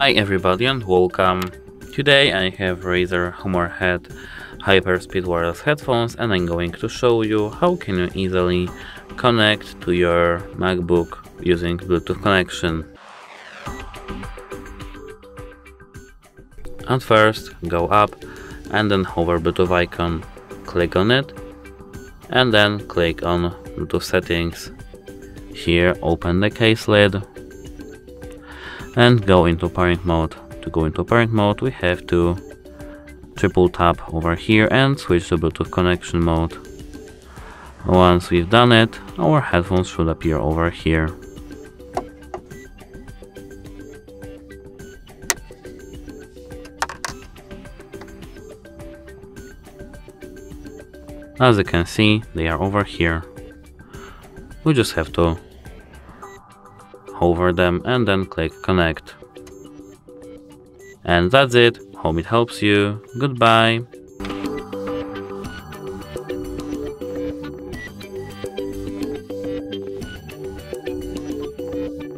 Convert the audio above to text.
Hi everybody and welcome. Today I have Razer Hammerhead Hyperspeed wireless headphones and I'm going to show you how can you easily connect to your MacBook using Bluetooth connection. At first go up and then hover Bluetooth icon, click on it and then click on Bluetooth settings. Here open the case lid and go into pairing mode. To go into pairing mode we have to triple tap over here and switch to Bluetooth connection mode. Once we've done it, our headphones should appear over here. As you can see, they are over here. We just have to hover them and then click connect. And that's it. Hope it helps you. Goodbye.